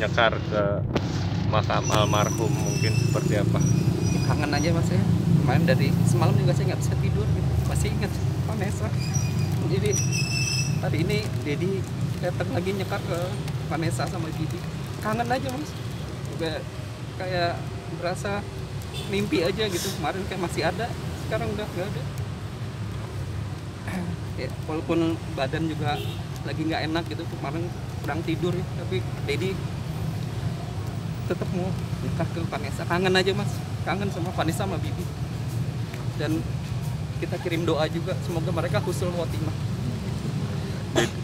nyekar ke makam almarhum mungkin seperti apa? Kangen aja mas ya. Kemarin dari semalam juga saya nggak bisa tidur gitu. Masih ingat. Vanessa jadi hari ini Dedi datang lagi nyekar ke Vanessa sama Bibi kangen aja mas. Juga kayak berasa mimpi aja gitu. Kemarin kayak masih ada sekarang udah nggak ada. Ya, walaupun badan juga lagi nggak enak gitu. Kemarin kurang tidur ya. Tapi Dedi tetap mau nikah ke Vanessa. Kangen aja mas. Kangen sama Vanessa sama Bibi. Dan kita kirim doa juga. Semoga mereka husnul khotimah.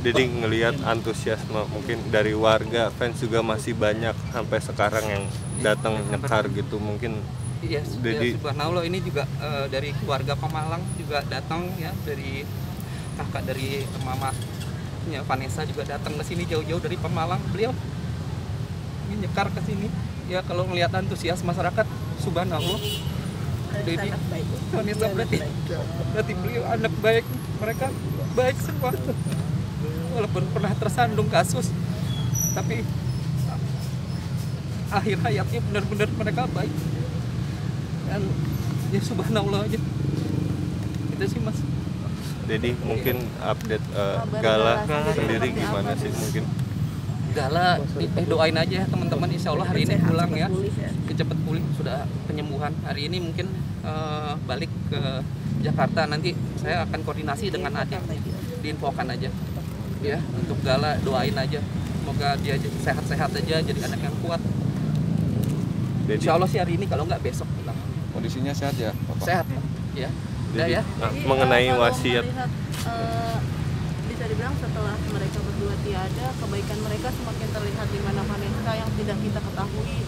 Jadi ngelihat antusiasme mungkin dari warga? Fans juga masih banyak sampai sekarang yang datang nyekar gitu. Mungkin Iya, Jadi- ya, subhanallah ini juga eh, dari keluarga Pemalang juga datang ya dari kakak dari mamanya Vanessa juga datang ke sini jauh-jauh dari Pemalang. Beliau ini nyekar ke sini. Ya kalau melihat antusias masyarakat, subhanallah. Jadi Vanessa berarti berarti beliau anak baik. Mereka baik semua. Walaupun pernah tersandung kasus, tapi akhir hayatnya benar-benar mereka baik dan ya subhanallah aja itu sih mas jadi mungkin update eh, Kabar gala sendiri gimana sih mungkin Gala di- eh doain aja ya teman-teman. Insya Allah hari ini pulang ya. ya. cepat pulih sudah penyembuhan. Hari ini mungkin eh, balik ke Jakarta. Nanti saya akan koordinasi dengan adik diinfokan aja. Ya untuk Gala doain aja. Semoga dia sehat-sehat aja jadi anak yang kuat. Insya Allah sih hari ini kalau nggak besok pulang. Kondisinya sehat ya, Bapak? sehat ya. Udah jadi, ya? Nah, mengenai wasiat. melihat, eh, dibilang setelah mereka berdua tiada, kebaikan mereka semakin terlihat di mana Vanessa yang tidak kita ketahui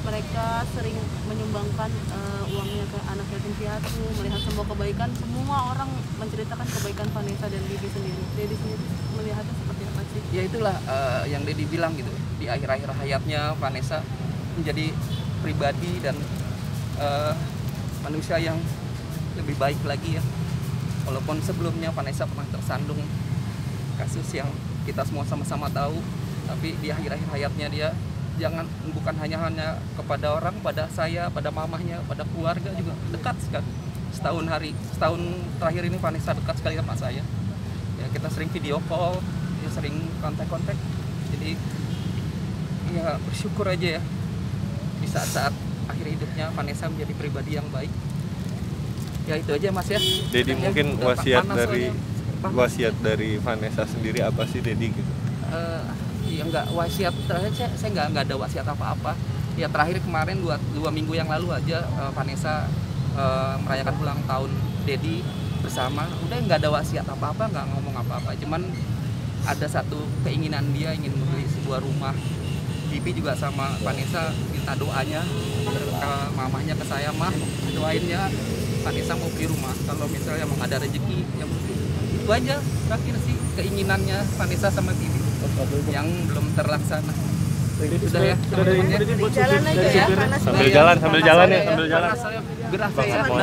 mereka sering menyumbangkan eh, uangnya ke anak yatim piatu, melihat semua kebaikan, semua orang menceritakan kebaikan Vanessa dan Bibi sendiri. Dedi sendiri melihatnya seperti apa sih? ya itulah eh, yang Dedi bilang gitu di akhir-akhir hayatnya Vanessa menjadi pribadi dan eh, manusia yang lebih baik lagi ya walaupun sebelumnya Vanessa pernah tersandung kasus yang kita semua sama-sama tahu tapi di akhir-akhir hayatnya dia jangan bukan hanya hanya kepada orang pada saya pada mamahnya pada keluarga juga dekat sekali. Setahun hari setahun terakhir ini Vanessa dekat sekali sama saya. Ya kita sering video call ya sering kontak-kontak. Jadi ya bersyukur aja ya di saat-saat akhir hidupnya Vanessa menjadi pribadi yang baik. Ya itu aja mas ya. Jadi mungkin wasiat dari soalnya. Panas. wasiat dari Vanessa sendiri apa sih Dedi gitu? Eh, ya nggak wasiat terakhir saya, saya nggak nggak ada wasiat apa-apa. Ya terakhir kemarin dua, dua minggu yang lalu aja eh, Vanessa eh, merayakan ulang tahun Dedi bersama. Udah nggak ada wasiat apa-apa nggak ngomong apa-apa. Cuman ada satu keinginan dia ingin membeli sebuah rumah. Bibi juga sama Vanessa minta doanya ke mamahnya ke saya mah doain ya Vanessa mau beli rumah. Kalau misalnya emang ada rezeki yang itu aja terakhir sih keinginannya Vanessa sama Bibi yang belum terlaksana. Sudah ya ya. Jalan aja ya, sambil jalan sambil jalan ya Panas sambil jalan. gerah saya. Mohon